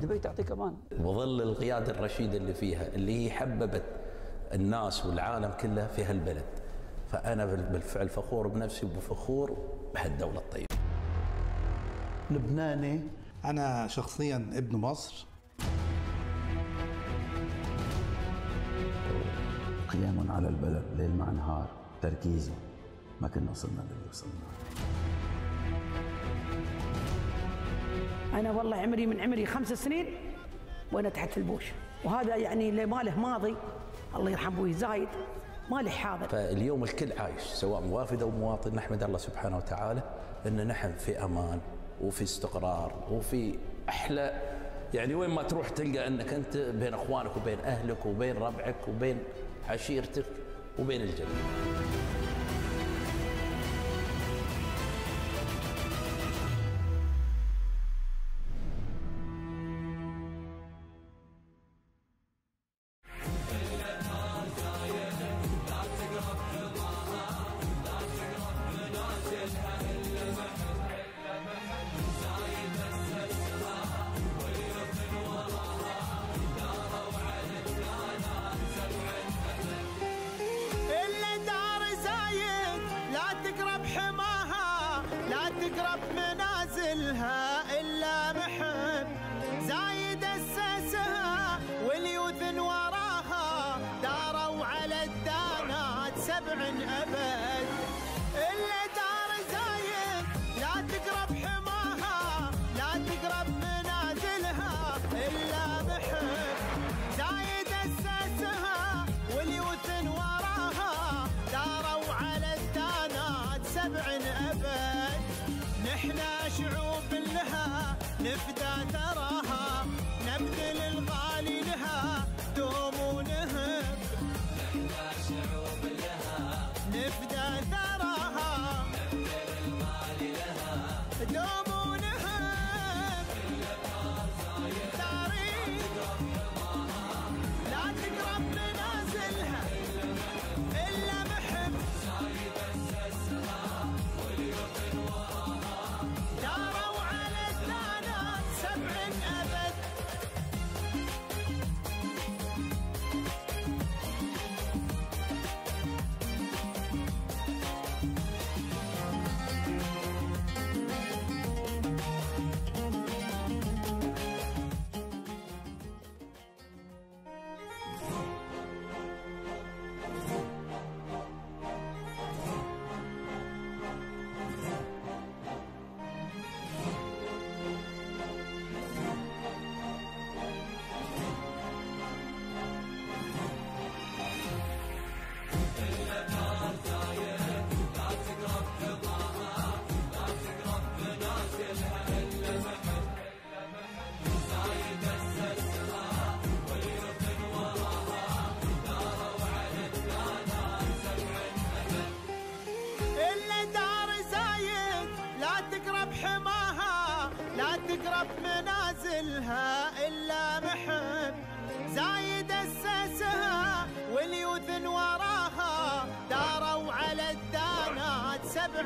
دبي تعطيك أمان. وظل القيادة الرشيدة اللي فيها اللي هي حببت الناس والعالم كله في هالبلد. فأنا بالفعل فخور بنفسي وفخور بهالدولة الطيبة. لبناني. أنا شخصيا ابن مصر. قيام على البلد ليل مع نهار تركيزه ما كنا وصلنا للي وصلنا. أنا والله عمري من عمري خمس سنين وأنا تحت البوش. وهذا يعني اللي ما له ماضي الله يرحم أبوي زايد ما له حاضر. فاليوم الكل عايش سواء موافد أو مواطن نحمد الله سبحانه وتعالى إن نحن في أمان وفي استقرار وفي أحلى. يعني وين ما تروح تلقى إنك أنت بين أخوانك وبين أهلك وبين ربعك وبين عشيرتك وبين الجنه.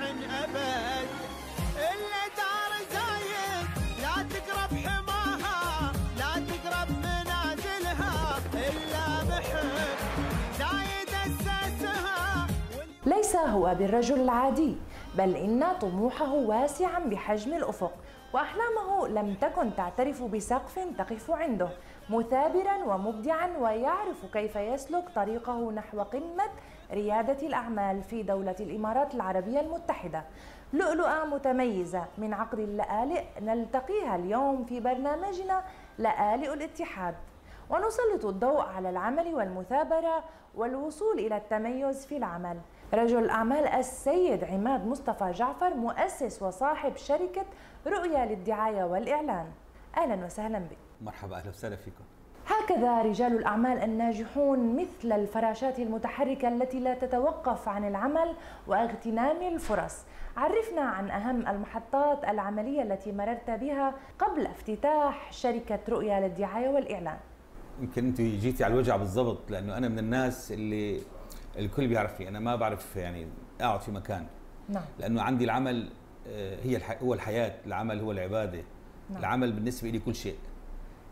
أبد. اللي دار زايد لا تقرب حماها لا تقرب منازلها. إلا زايد ليس هو بالرجل العادي بل إن طموحه واسعا بحجم الأفق وأحلامه لم تكن تعترف بسقف تقف عنده مثابرا ومبدعا ويعرف كيف يسلك طريقه نحو قمة ريادة الأعمال في دولة الإمارات العربية المتحدة. لؤلؤة متميزة من عقد اللآلئ نلتقيها اليوم في برنامجنا لآلئ الاتحاد. ونسلط الضوء على العمل والمثابرة والوصول إلى التميز في العمل. رجل الأعمال السيد عماد مصطفى جعفر مؤسس وصاحب شركة رؤيا للدعاية والإعلان. أهلا وسهلا بك. مرحبا أهلا وسهلا فيكم. هكذا رجال الأعمال الناجحون مثل الفراشات المتحركة التي لا تتوقف عن العمل واغتنام الفرص. عرفنا عن أهم المحطات العملية التي مررت بها قبل افتتاح شركة رؤيا للدعاية والإعلان. يمكن أنت جيتي على الوجع بالضبط لأنه أنا من الناس اللي الكل بيعرفني أنا ما بعرف يعني أقعد في مكان. نعم. لأنه عندي العمل آه، هي. هو الحياة العمل هو العبادة. نعم. العمل بالنسبة لي كل شيء.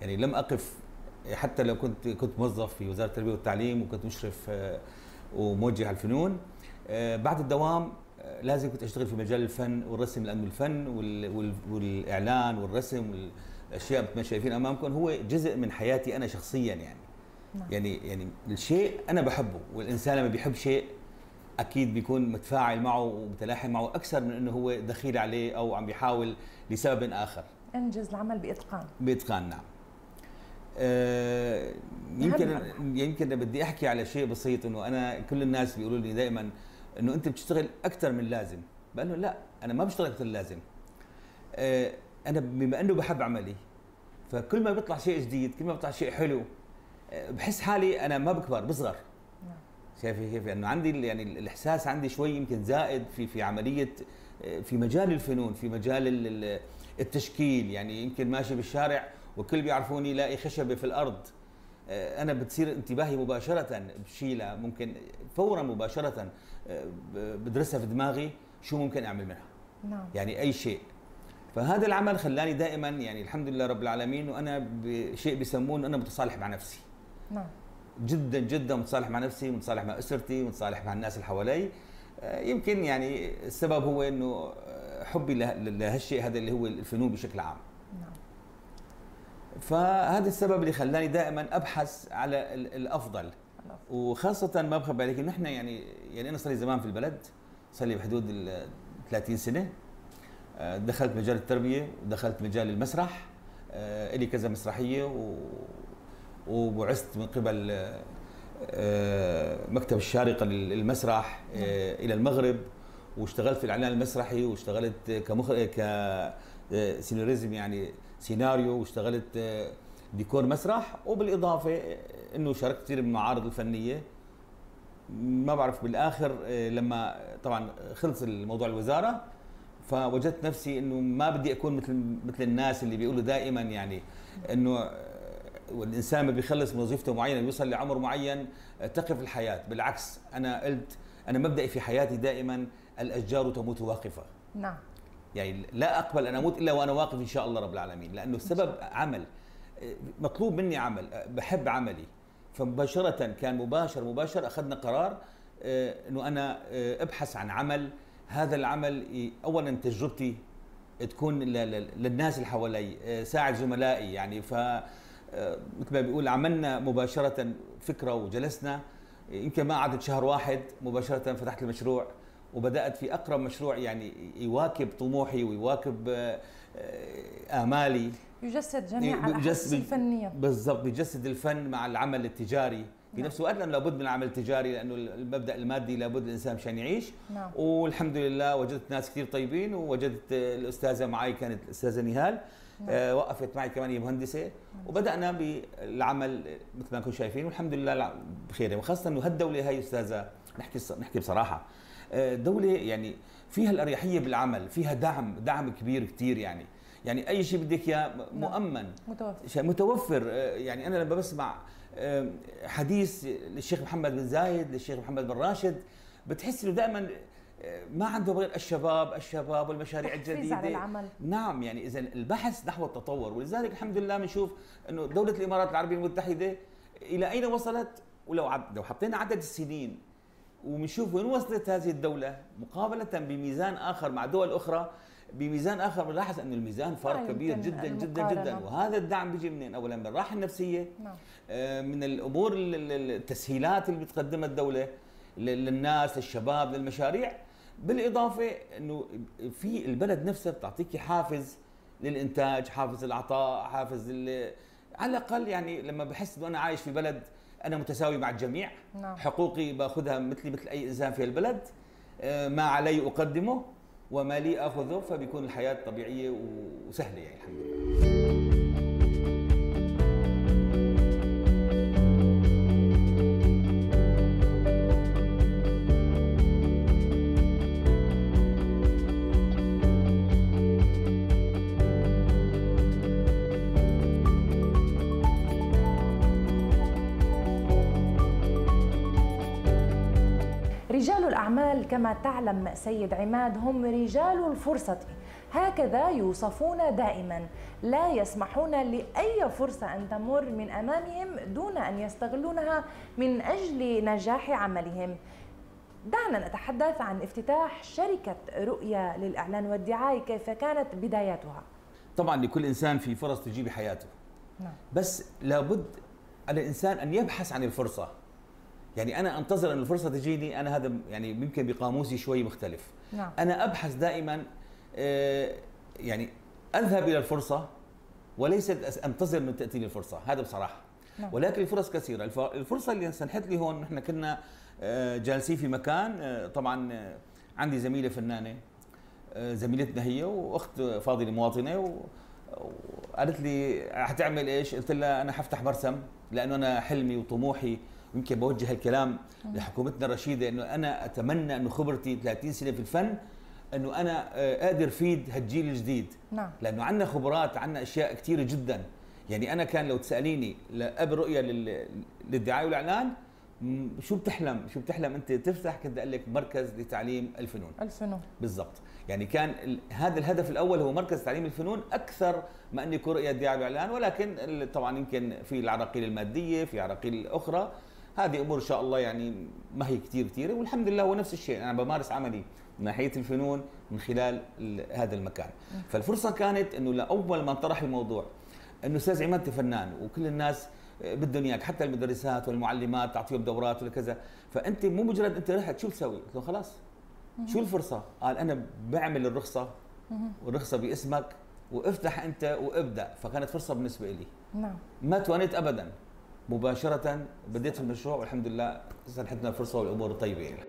يعني لم أقف حتى لو كنت كنت موظف في وزارة التربية والتعليم وكنت مشرف آه، وموجه على الفنون آه، بعد الدوام آه، لازم كنت أشتغل في مجال الفن والرسم لأنه الفن وال- وال- والإعلان والرسم والأشياء ما شايفين أمامكم هو جزء من حياتي أنا شخصيا يعني. يعني يعني الشيء أنا بحبه والإنسان لما بيحب شيء أكيد بيكون متفاعل معه ومتلاحم معه أكثر من إنه هو دخيل عليه أو عم بيحاول لسبب آخر. انجز العمل بإتقان. بإتقان نعم. آه، يمكن يمكن بدي أحكي على شيء بسيط إنه أنا كل الناس بيقولوا لي دائما إنه أنت بتشتغل أكثر من اللازم بقول له لا أنا ما بشتغل أكثر من اللازم آه، أنا بما إنه بحب عملي فكل ما بيطلع شيء جديد كل ما بيطلع شيء حلو آه، بحس حالي أنا ما بكبر بصغر. شايفه كيف انه عندي يعني الإحساس عندي شوي يمكن زائد في في عملية آه، في مجال الفنون في مجال ال- ال- التشكيل. يعني يمكن ماشي بالشارع وكل بيعرفوني لاقي خشبه في الأرض. آه، أنا بتصير انتباهي مباشرة بشيلها ممكن فورا مباشرة آه، بدرسها في دماغي شو ممكن أعمل منها. نعم. يعني أي شيء. فهذا العمل خلاني دائما يعني الحمد لله رب العالمين وأنا بشيء بيسموه انه أنا متصالح مع نفسي. نعم. جدا جدا متصالح مع نفسي متصالح مع أسرتي متصالح مع الناس اللي حوالي. آه، يمكن يعني السبب هو إنه حبي له- لهالشيء هذا اللي هو الفنون بشكل عام. نعم. فهذا السبب اللي خلاني دائما أبحث على ال- الأفضل. وخاصة ما بخبي عليك نحن يعني يعني أنا صار لي زمان في البلد صار لي بحدود ال 30 سنة. آه، دخلت مجال التربية ودخلت مجال المسرح. آه، لي كذا مسرحية و وبعثت من قبل آه، مكتب الشارقة للمسرح آه، إلى المغرب. واشتغلت في الإعلان المسرحي واشتغلت كمخ... ك سيناريزم يعني سيناريو واشتغلت آه، ديكور مسرح وبالإضافة آه، إنه شاركت كثير بالمعارض الفنية. ما بعرف بالآخر آه، لما طبعا خلص الموضوع الوزارة فوجدت نفسي إنه ما بدي أكون مثل مثل الناس اللي بيقولوا دائما يعني إنه والإنسان ما بيخلص من وظيفته معينة بيوصل لعمر معين تقف الحياة. بالعكس أنا قلت أنا مبدئي في حياتي دائما الأشجار تموت واقفة. نعم. يعني لا أقبل أن أموت إلا وأنا واقف إن شاء الله رب العالمين لأنه السبب عمل مطلوب مني عمل بحب عملي. فمباشرة كان مباشر مباشر أخذنا قرار آه، إنه أنا آه، أبحث عن عمل. هذا العمل اولا تجربتي تكون للناس اللي حوالي آه، ساعد زملائي يعني. ف مثل ما بيقول عملنا مباشرة فكرة وجلسنا. يمكن ما قعدت شهر واحد مباشرة فتحت المشروع. وبدأت في أقرب مشروع يعني يواكب طموحي ويواكب آه، آه، آمالي. يجسد جميع الأحاسيس الفنية. بالضبط بيجسد الفن مع العمل التجاري. في نعم. نفس الوقت لأنه لابد من العمل التجاري لأنه المبدأ المادي لابد الإنسان مشان يعيش. نعم. والحمد لله وجدت ناس كثير طيبين ووجدت آه، الأستاذة معي كانت الأستاذة نهال آه، وقفت معي كمان هي مهندسة. وبدأنا بالعمل مثل ما انكم شايفين والحمد لله بخير. وخاصه إنه هالدولة هي أستاذة نحكي نحكي بصراحة دولة يعني فيها الأريحية بالعمل فيها دعم دعم كبير كثير يعني. يعني أي شيء بدك إياه م- مؤمن. متوفر. متوفر. آه، يعني أنا لما بسمع حديث للشيخ محمد بن زايد للشيخ محمد بن راشد بتحس إنه دائما آه، ما عندهم غير الشباب الشباب والمشاريع الجديده على العمل. نعم يعني إذا البحث نحو التطور. ولذلك الحمد لله بنشوف إنه دولة الإمارات العربية المتحدة إلى أين وصلت؟ ولو لو حطينا عدد السنين. وبنشوف وين وصلت هذه الدولة مقابلة بميزان آخر مع دول أخرى بميزان آخر بنلاحظ أن الميزان فرق لا كبير جدا جدا المقارنة. جدا وهذا الدعم بيجي منين؟ أولا من الراحة النفسية نعم آه، من الأمور ال- ال- التسهيلات اللي بتقدمها الدولة لل- للناس للشباب للمشاريع بالإضافة أنه في البلد نفسها بتعطيكي حافز للإنتاج حافز العطاء حافز على الأقل يعني لما بحس أنه أنا عايش في بلد أنا متساوي مع الجميع. نعم. حقوقي باخذها مثلي مثل أي إنسان في البلد. آه، ما علي أقدمه وما لي آخذه فبيكون الحياة طبيعية وسهلة يعني الحمد لله. الأعمال كما تعلم سيد عماد هم رجال الفرصة. هكذا يوصفون دائما. لا يسمحون لأي فرصة أن تمر من أمامهم دون أن يستغلونها من أجل نجاح عملهم. دعنا نتحدث عن افتتاح شركة رؤيا للإعلان والدعاية كيف كانت بداياتها؟ طبعا لكل إنسان في فرص تجي بحياته نعم. بس لابد على الإنسان أن يبحث عن الفرصة. يعني أنا أنتظر أن الفرصة تجيني أنا هذا يعني يمكن بقاموسي شوي مختلف نعم. أنا أبحث دائما آه، يعني أذهب إلى الفرصة وليست أس- أنتظر أن تاتيني الفرصة هذا بصراحة نعم. ولكن الفرص كثيرة الف- الفرصة اللي سنحت لي هون نحن كنا آه، جالسين في مكان آه، طبعا عندي زميلة فنانة زميلتنا هي وأخت فاضلة مواطنة و... وقالت لي حتعمل إيش؟ قلت لها أنا حفتح مرسم لأنه أنا حلمي وطموحي يمكن بوجه الكلام لحكومتنا الرشيدة إنه أنا أتمنى إنه خبرتي 30 سنة في الفن إنه أنا آه، أقدر فيد هالجيل الجديد. نعم. لأنه عندنا خبرات عندنا أشياء كثيره جدا. يعني أنا كان لو تسأليني قبل رؤية لل- للدعاية والإعلان شو بتحلم؟ شو بتحلم؟ أنت تفتح كنت أقول لك مركز لتعليم الفنون. الفنون. بالضبط. يعني كان هذا الهدف الأول هو مركز تعليم الفنون أكثر ما اني يكون رؤية الدعايه والإعلان ولكن طبعا يمكن في العراقيل المادية في عراقيل أخرى. هذه أمور إن شاء الله يعني ما هي كثير كثيره والحمد لله هو نفس الشيء. أنا بمارس عملي من ناحية الفنون من خلال ال- هذا المكان. فالفرصة كانت إنه لأول ما انطرح الموضوع إنه أستاذ عماد أنت فنان وكل الناس بدهم اياك حتى المدرسات والمعلمات تعطيهم دورات ولا كذا. فأنت مو مجرد أنت رحت شو تسوي؟ قلت له خلاص. شو الفرصة؟ قال أنا بعمل الرخصة والرخصة باسمك وافتح أنت وابدأ. فكانت فرصة بالنسبة لي نعم. ما توانيت ابدا. مباشرة بديت في المشروع والحمد لله سنحتنا الفرصة والأمور طيبه يعني.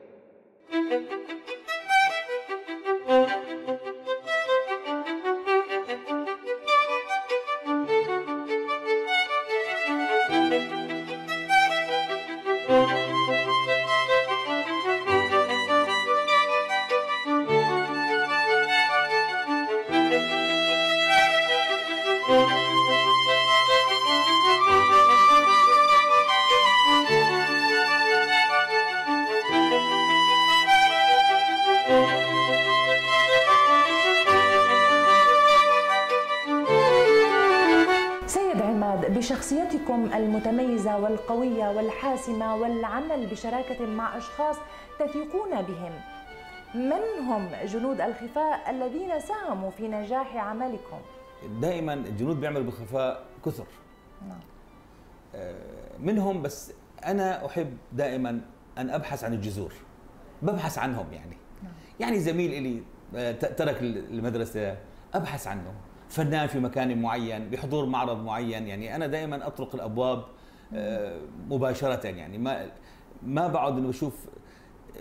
عماد بشخصيتكم المتميزة والقوية والحاسمة والعمل بشراكة مع أشخاص تثقون بهم. من هم جنود الخفاء الذين ساهموا في نجاح عملكم؟ دائما الجنود بيعملوا بخفاء كثر. نعم. آه، منهم بس أنا أحب دائما أن أبحث عن الجذور. ببحث عنهم يعني. يعني زميل لي آه، ترك المدرسة أبحث عنه. فنان في مكان معين بحضور معرض معين يعني أنا دائما أطرق الأبواب آه، مباشرة يعني. ما ما بقعد إنه بشوف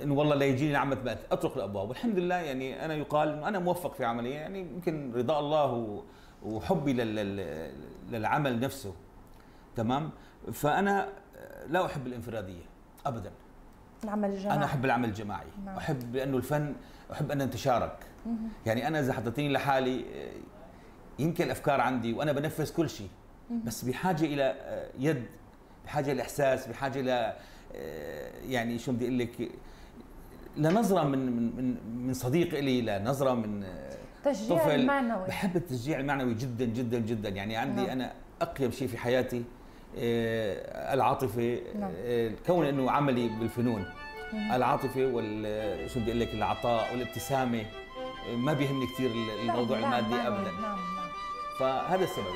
انه والله لا يجيني نعمة بات أطرق الأبواب. والحمد لله يعني أنا يقال إنه أنا موفق في عملي يعني يمكن رضا الله وحبي لل- لل- للعمل نفسه. تمام؟ فأنا لا أحب الانفرادية ابدا. العمل الجماعي. أنا أحب العمل الجماعي. نعم. أحب لأنه الفن أحب أن نتشارك يعني أنا إذا حطيتيني لحالي آه، يمكن الافكار عندي وأنا بنفذ كل شيء بس بحاجة إلى آه، يد بحاجة لاحساس بحاجة ل آه، يعني شو بدي أقول لك لنظره من من من صديق لي لنظره من آه، تشجيع طفل المعنوي بحب التشجيع المعنوي جدا جدا جدا يعني عندي نعم. نعم. أنا أقيم شيء في حياتي العاطفة نعم. كون إنه عملي بالفنون العاطفة وال شو بدي أقول لك العطاء والابتسامة ما بيهمني كثير الموضوع نعم، المادي. ابدا نعم نعم فهذا السبب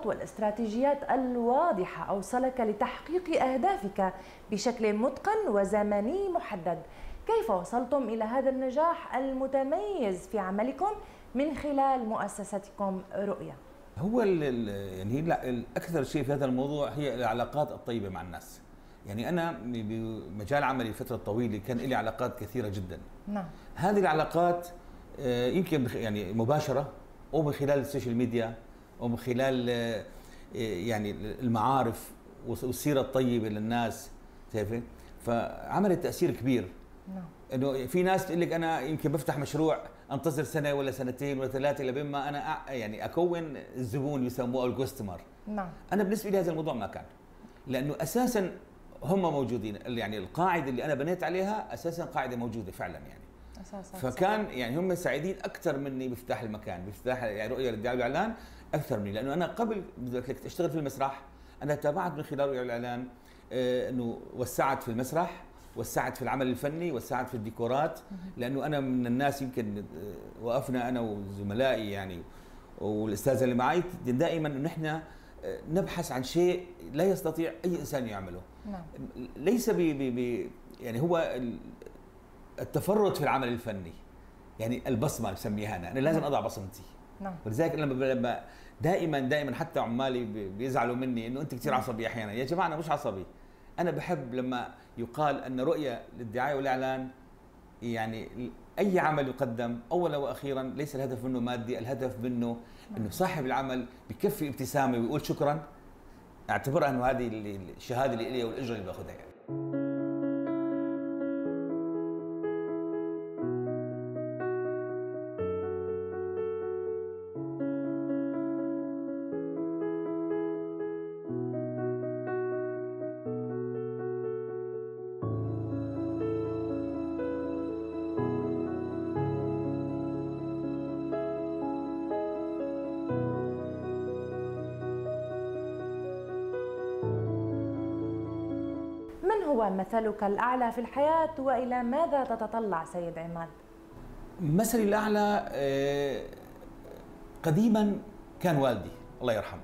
الخطط والاستراتيجيات الواضحة أوصلك لتحقيق أهدافك بشكل متقن وزمني محدد. كيف وصلتم إلى هذا النجاح المتميز في عملكم من خلال مؤسستكم رؤية؟ هو ال يعني لا- الأكثر شيء في هذا الموضوع هي العلاقات الطيبة مع الناس. يعني أنا بمجال عملي فتره طويله كان لي علاقات كثيرة جدا. نعم. هذه العلاقات آه، يمكن يعني مباشرة أو من خلال ال social media أو من خلال آه، يعني المعارف والس- والسيرة الطيبة للناس شايفة؟ فعملت تأثير كبير. نعم. إنه في ناس تقول لك أنا يمكن بفتح مشروع أنتظر سنة ولا سنتين ولا ثلاثة لبين ما أنا يعني أكون الزبون يسموه ال customer نعم. أنا بالنسبة لي هذا الموضوع ما كان. لأنه أساسا هم موجودين يعني القاعدة اللي أنا بنيت عليها أساسا قاعدة موجودة فعلا يعني. أساسا. فكان يعني هم سعيدين أكثر مني بافتتاح المكان بافتتاح يعني رؤية للدعايه والإعلان. أكثر مني لأنه أنا قبل اشتغل في المسرح أنا تابعت من خلال رؤية الاعلان آه، إنه وسعت في المسرح وسعت في العمل الفني وسعت في الديكورات لأنه أنا من الناس يمكن آه، وقفنا أنا وزملائي يعني والاستاذه اللي معي دائما إنه نحن آه، نبحث عن شيء لا يستطيع أي إنسان يعمله. نعم. ليس ب يعني هو ال- التفرد في العمل الفني يعني البصمة بسميها أنا أنا لازم أضع بصمتي. نعم. ولذلك لما لما دائما دائما حتى عمالي بي- بيزعلوا مني إنه أنت كثير عصبي أحيانا. يا جماعة أنا مش عصبي. أنا بحب لما يقال أن رؤية للدعاية والإعلان يعني أي عمل يقدم اولا وأخيرا ليس الهدف منه مادي الهدف منه إنه صاحب العمل بكفي ابتسامة ويقول شكرا. أعتبرها إنه هذه الشهادة اللي لي والإجرة اللي بأخذها يعني. هو مثلك الأعلى في الحياة وإلى ماذا تتطلع سيد عماد؟ مثلي الأعلى آه، قديما كان والدي الله يرحمه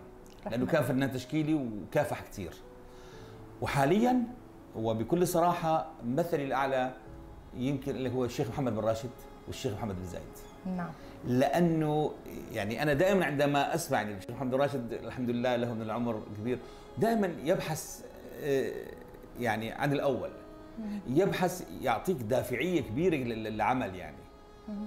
لأنه كان فنان تشكيلي وكافح كثير. وحاليا وبكل صراحة مثلي الأعلى يمكن اللي هو الشيخ محمد بن راشد والشيخ محمد بن زايد. نعم. لأنه يعني أنا دائما عندما أسمع الشيخ محمد بن راشد الحمد لله له من العمر كبير دائما يبحث آه، يعني عن الأول. يبحث يعطيك دافعية كبيرة لل- للعمل يعني.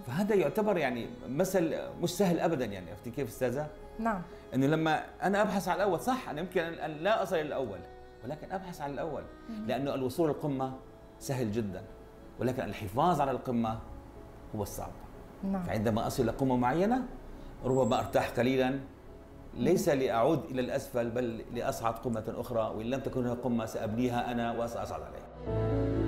فهذا يعتبر يعني مثل مش سهل ابدا يعني عرفتي كيف أستاذة؟ نعم. إنه لما أنا أبحث عن الأول صح أنا يمكن أن لا أصل إلى الأول ولكن أبحث عن الأول. لأنه الوصول للقمه سهل جدا ولكن الحفاظ على القمة هو الصعب. نعم. فعندما أصل إلى قمة معينة ربما أرتاح قليلا ليس لأعود إلى الأسفل بل لأصعد قمة أخرى وإن لم تكن هناك قمة سأبنيها أنا وسأصعد عليها.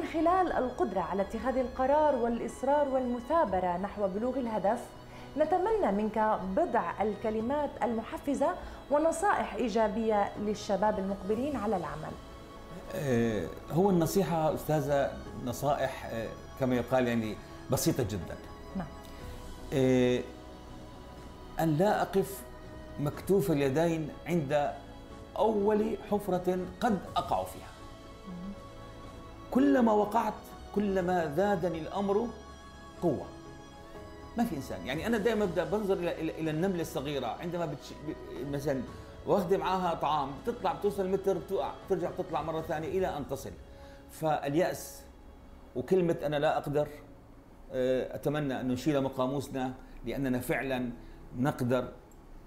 من خلال القدرة على اتخاذ القرار والإصرار والمثابرة نحو بلوغ الهدف نتمنى منك بضع الكلمات المحفزة ونصائح إيجابية للشباب المقبلين على العمل. آه، هو النصيحة أستاذة نصائح آه، كما يقال يعني بسيطة جدا. نعم. آه، أن لا أقف مكتوف اليدين عند أول حفرة قد أقع فيها. كلما وقعت كلما زادني الأمر قوة. ما في إنسان يعني أنا دائما أبدأ بنظر إلى, إلى النملة الصغيرة عندما بتش... مثلا واخدة معاها طعام بتطلع بتوصل متر بتوقع بترجع بتطلع مرة ثانية إلى أن تصل. فاليأس وكلمة أنا لا أقدر آه، أتمنى أن نشيل من قاموسنا لأننا فعلا نقدر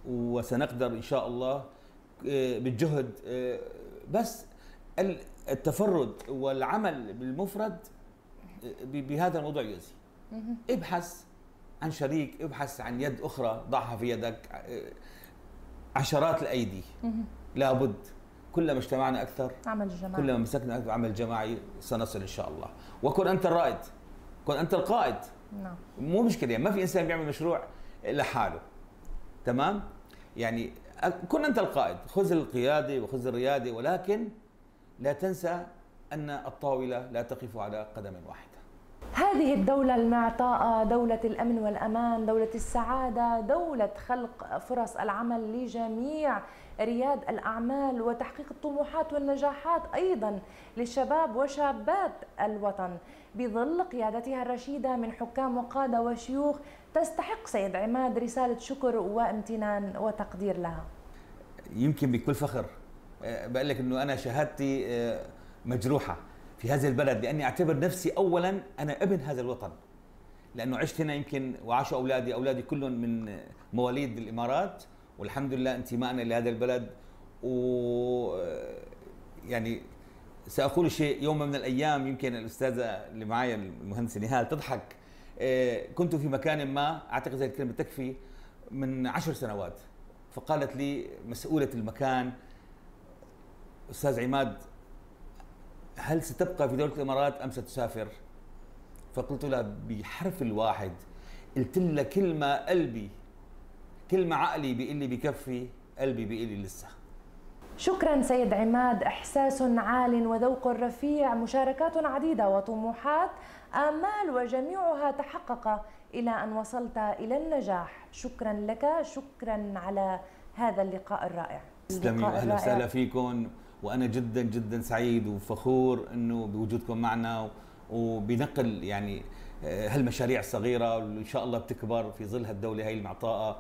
وسنقدر إن شاء الله آه، بالجهد آه، بس التفرد والعمل بالمفرد آه، بهذا الموضوع يؤذي ابحث عن شريك ابحث عن يد أخرى ضعها في يدك عشرات الأيدي. لابد كلما اجتمعنا أكثر عمل جماعي. كلما مسكنا أكثر عمل جماعي سنصل إن شاء الله. وكن أنت الرائد. كن أنت القائد. نعم. مو مشكلة يعني ما في إنسان بيعمل مشروع لحاله تمام؟ يعني كن أنت القائد. خذ القيادة وخذ الريادة ولكن لا تنسى أن الطاولة لا تقف على قدم واحدة. هذه الدولة المعطاءة دولة الأمن والأمان دولة السعادة دولة خلق فرص العمل لجميع رياد الأعمال وتحقيق الطموحات والنجاحات أيضا للشباب وشابات الوطن. بظل قيادتها الرشيدة من حكام وقادة وشيوخ تستحق سيد عماد رسالة شكر وامتنان وتقدير لها. يمكن بكل فخر بقول لك إنه أنا شهادتي أه، مجروحة في هذا البلد لأني أعتبر نفسي اولا أنا ابن هذا الوطن. لأنه عشت هنا يمكن وعاشوا أولادي أولادي كلهم من مواليد الإمارات والحمد لله انتمائنا لهذا البلد. و يعني سأقول شيء يوم من الأيام يمكن الأستاذة اللي معي المهندسة نهال تضحك. آه، كنت في مكان ما أعتقد هذه الكلمة تكفي من عشر سنوات. فقالت لي مسؤولة المكان أستاذ عماد هل ستبقى في دولة الإمارات أم ستسافر؟ فقلت لها بحرف الواحد قلت لها كلمة قلبي كلمة عقلي بيقول لي بكفي قلبي بيقول لي لسه. شكرا سيد عماد. إحساس عال وذوق رفيع مشاركات عديدة وطموحات آمال وجميعها تحقق إلى أن وصلت إلى النجاح. شكرا لك شكرا على هذا اللقاء الرائع. تسلمي واهلا وسهلا فيكم. وأنا جدا جدا سعيد وفخور إنه بوجودكم معنا وبنقل يعني آه، هالمشاريع الصغيرة وإن شاء الله بتكبر في ظل هالدولة هي المعطاءة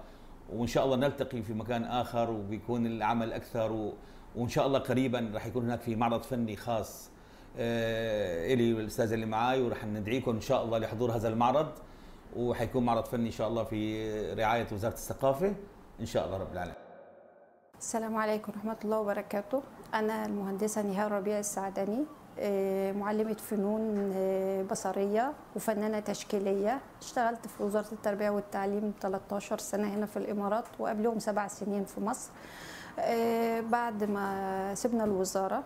وإن شاء الله نلتقي في مكان آخر وبيكون العمل أكثر. وإن شاء الله قريبا رح يكون هناك في معرض فني خاص آه، إلي والأستاذ اللي معي ورح ندعيكم إن شاء الله لحضور هذا المعرض وحيكون معرض فني إن شاء الله في رعاية وزارة الثقافة إن شاء الله رب العالمين السلام عليكم ورحمة الله وبركاته أنا المهندسة نهار ربيع السعدني آه، معلمة فنون آه، بصرية وفنانة تشكيلية. اشتغلت في وزارة التربية والتعليم 13 سنة هنا في الإمارات وقبلهم سبع سنين في مصر. آه، بعد ما سبنا الوزارة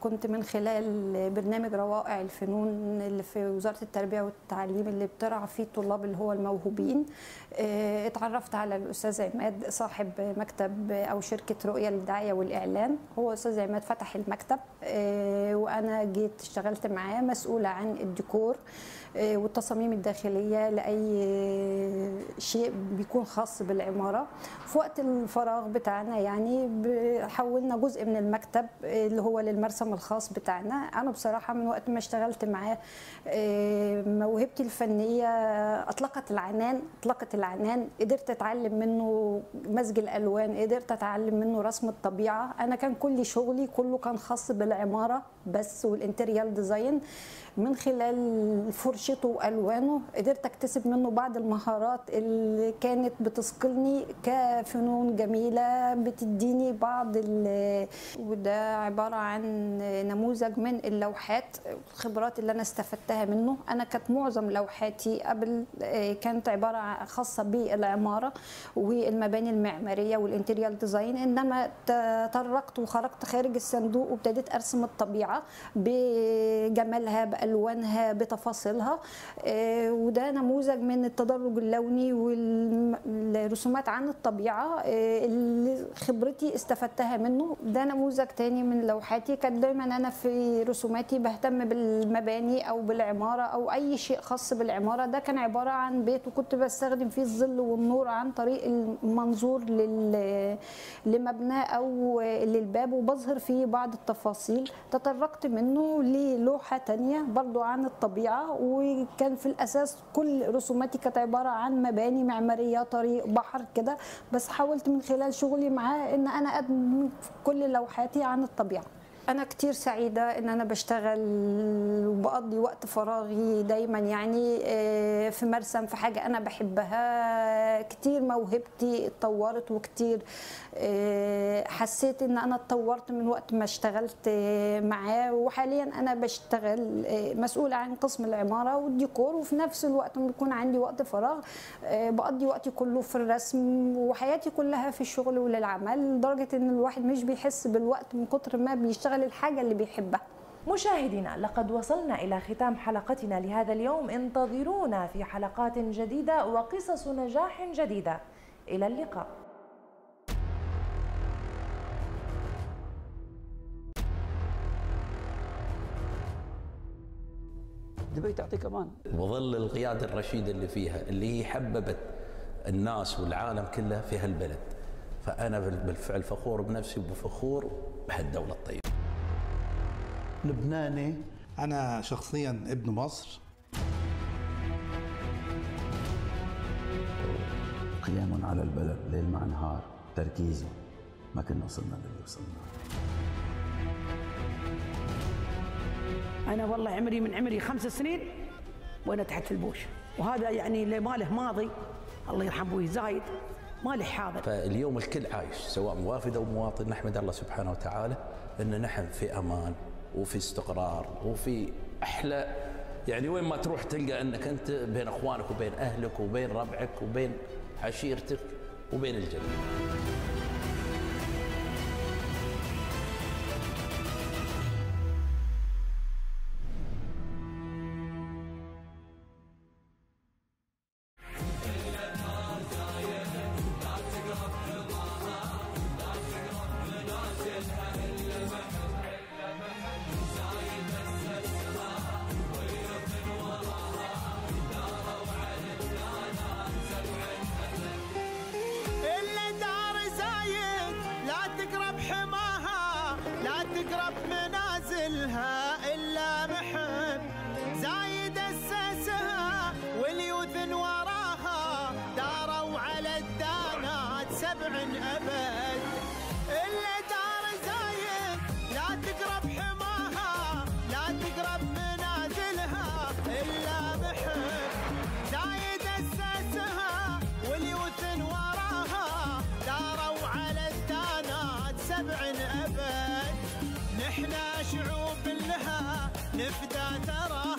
كنت من خلال برنامج روائع الفنون اللي في وزارة التربية والتعليم اللي بترعى فيه الطلاب اللي هو الموهوبين آه، اتعرفت على الأستاذ عماد صاحب مكتب أو شركة رؤية للدعاية والإعلان. هو أستاذ عماد فتح المكتب آه، وأنا جيت اشتغلت معاه مسؤولة عن الديكور والتصاميم الداخلية لأي شيء بيكون خاص بالعمارة. في وقت الفراغ بتاعنا يعني حولنا جزء من المكتب اللي هو للمرسم الخاص بتاعنا. أنا بصراحة من وقت ما اشتغلت معاه موهبتي الفنية أطلقت العنان أطلقت العنان قدرت أتعلم منه مزج الألوان قدرت أتعلم منه رسم الطبيعة. أنا كان كل شغلي كله كان خاص بالعمارة بس وال interior design. من خلال فرشته وألوانه قدرت أكتسب منه بعض المهارات اللي كانت بتصقلني كفنون جميلة بتديني بعض وده عبارة عن نموذج من اللوحات الخبرات اللي أنا استفدتها منه. أنا كانت معظم لوحاتي قبل كانت عبارة خاصة بالعمارة والمباني المعمارية وال interior design إنما تطرقت وخرجت خارج الصندوق وابتديت أرسم الطبيعة بجمالها بالوانها بتفاصيلها. آه، وده نموذج من التدرج اللوني والرسومات عن الطبيعة آه، اللي خبرتي استفدتها منه. ده نموذج تاني من لوحاتي. كان دايما أنا في رسوماتي بهتم بالمباني أو بالعمارة أو أي شيء خاص بالعمارة. ده كان عبارة عن بيت وكنت بستخدم فيه الظل والنور عن طريق المنظور. لمبنى أو للباب وبظهر فيه بعض التفاصيل. تطرقت منه للوحة تانية برضو عن الطبيعة وكان في الأساس كل رسوماتي كانت عبارة عن مباني معمارية طريق بحر كده. بس حاولت من خلال شغلي معاه إن أنا أدمج كل لوحاتي عن الطبيعة. أنا كتير سعيدة إن أنا بشتغل وبقضي وقت فراغي دايما يعني آه، في مرسم في حاجة أنا بحبها. كتير موهبتي اتطورت وكتير آه، حسيت إن أنا اتطورت من وقت ما اشتغلت آه، معاه. وحاليا أنا بشتغل مسؤولة عن قسم العمارة والديكور. وفي نفس الوقت بيكون عندي وقت فراغ بقضي وقتي كله في الرسم وحياتي كلها في الشغل وللعمل. لدرجة إن الواحد مش بيحس بالوقت من كتر ما بيشتغل. الحاجة اللي بيحبها. مشاهدينا لقد وصلنا إلى ختام حلقتنا لهذا اليوم. انتظرونا في حلقات جديدة وقصص نجاح جديدة. إلى اللقاء. دبي تعطيك أمان. وظل القيادة الرشيدة اللي فيها اللي هي حببت الناس والعالم كله في هالبلد. فأنا بالفعل فخور بنفسي وفخور بهالدولة الطيبة. لبناني. أنا شخصيا ابن مصر. قيام على البلد ليل مع نهار تركيزي ما كنا وصلنا للي وصلنا. أنا والله عمري من عمري خمس سنين وأنا تحت البوش. وهذا يعني اللي ما له ماضي الله يرحم أبوي زايد ما له حاضر. فاليوم الكل عايش سواء موافد أو مواطن نحمد الله سبحانه وتعالى إن نحن في أمان. وفي استقرار وفي أحلى يعني وين ما تروح تلقى أنك أنت بين أخوانك وبين أهلك وبين ربعك وبين عشيرتك وبين الجميع. إحنا شعوب لها نفدى ترى